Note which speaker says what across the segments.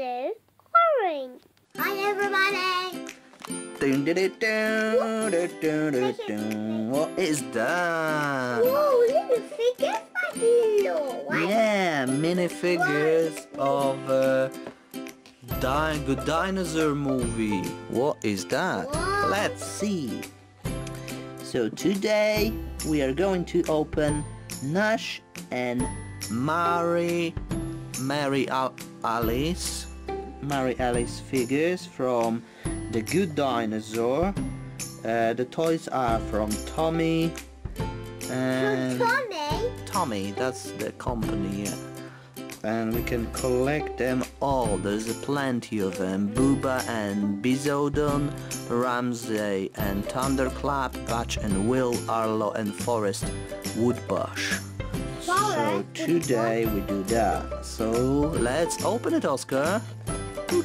Speaker 1: blue, orange. Hi everybody.
Speaker 2: Dun, dun, dun, dun, dun, dun, dun, dun. What is that?
Speaker 1: Whoa, little figures like little. What?
Speaker 2: Yeah, minifigures of uh, di Good Dinosaur movie. What is that?
Speaker 1: Wow.
Speaker 2: Let's see. So today we are going to open Nash and Mary Mary Al- Alice Mary Alice figures from the Good Dinosaur. Uh, the toys are from Tomy and
Speaker 1: Tomy.
Speaker 2: Tomy, that's the company, yeah. And we can collect them all. There's a plenty of them. Booba and Bizodon, Ramsey and Thunderclap, Butch and Will, Arlo and Forrest Woodbush. So today we do that. So let's open it, Oscar.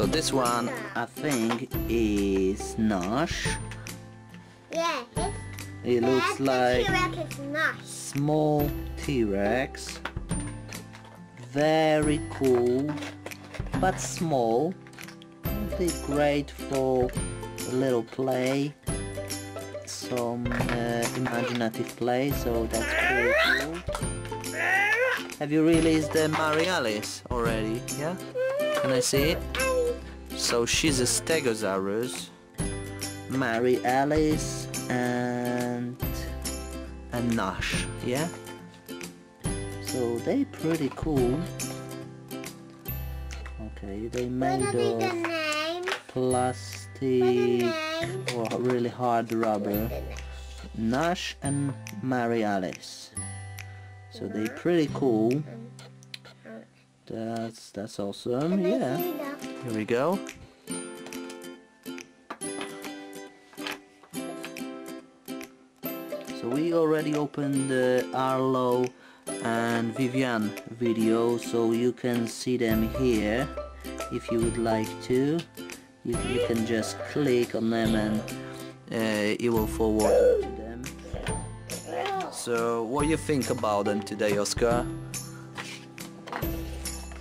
Speaker 2: So this one, I think, is Nash.
Speaker 1: Yeah,
Speaker 2: It looks like small T-Rex. Very cool, but small. They're great for a little play, some uh, imaginative play, so that's pretty cool. Have you released the Mary Alice already? Yeah? Can I see it? So she's a Stegosaurus, Mary Alice, and a Nash, yeah? So they pretty cool. Okay, they made
Speaker 1: the
Speaker 2: of
Speaker 1: name?
Speaker 2: plastic or really hard rubber. Nash and Mary Alice. So they pretty cool. That's that's awesome. Yeah. Here we go. So we already opened the Arlo and Vivian video so you can see them here if you would like to. You, you can just click on them and uh, it will forward to them. So what do you think about them today Oscar?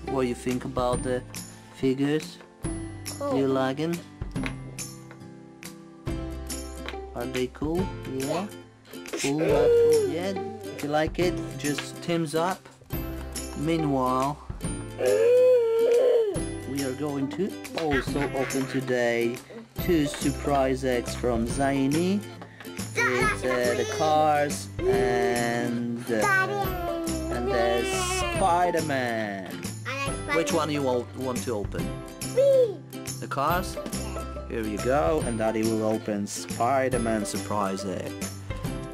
Speaker 2: What do you think about the figures? Do you like them? Are they cool? Yeah? Cool, not cool? Yeah? If you like it, just thumbs up. Meanwhile, we are going to also open today two surprise eggs from Zaini. It's uh, the cars and uh, and the Spider-Man. Which one you want, want to open? Me. The cars? Here you go, and Daddy will open Spider-Man surprise egg.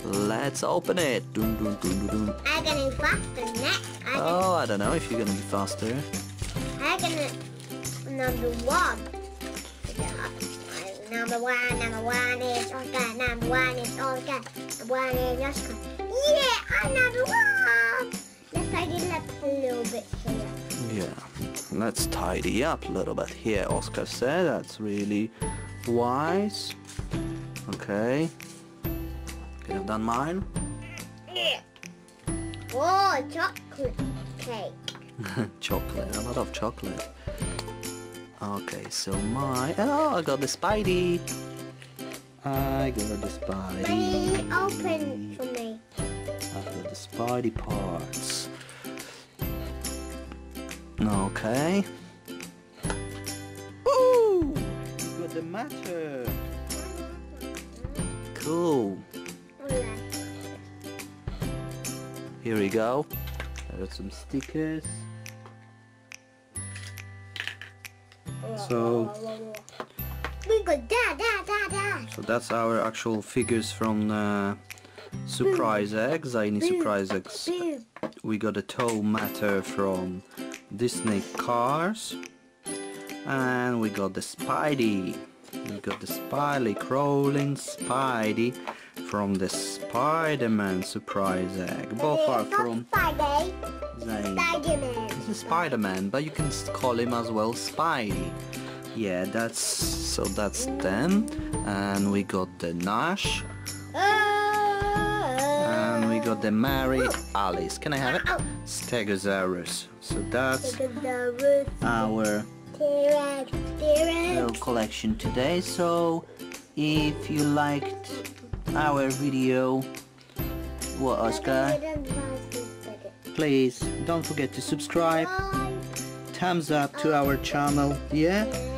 Speaker 2: Let's open it.
Speaker 1: I'm gonna be faster next. I'm
Speaker 2: Oh, I don't know if you're gonna be faster.
Speaker 1: I'm gonna number one. Number one, number one is Oscar. Number one is Oscar. Number one is Oscar. Yeah, I'm number one. Let's tidy it up a little bit here.
Speaker 2: Yeah, let's tidy up a little bit here. Oscar said that's really wise. Okay. Okay, I've done mine.
Speaker 1: Yeah. Oh, chocolate cake.
Speaker 2: chocolate, a lot of chocolate. Okay, so my oh, I got the Spidey. I got the
Speaker 1: Please
Speaker 2: Spidey.
Speaker 1: open for me.
Speaker 2: I got the Spidey parts. Okay. Ooh, you got the Mater. Cool. Here we go. I got some stickers. So-
Speaker 1: we go da da da da.
Speaker 2: So that's our actual figures from uh, Surprise Eggs, Zaini Surprise Eggs. We got a Tow Mater from Disney Cars. And we got the Spidey. We got the Spidey crawling Spidey from the Spider-Man surprise egg. Both are from
Speaker 1: Friday. Spider-Man.
Speaker 2: A Spider-Man, but you can call him as well Spidey. Yeah, that's so that's them. And we got the Nash. We got the Mary Alice. Can I have it? Stegosaurus. So that's
Speaker 1: Stegosaurus,
Speaker 2: our
Speaker 1: T-Rex,
Speaker 2: little collection today. So if you liked our video, what Oscar, please don't forget to subscribe. Thumbs up to our channel. Yeah?
Speaker 1: And bye bye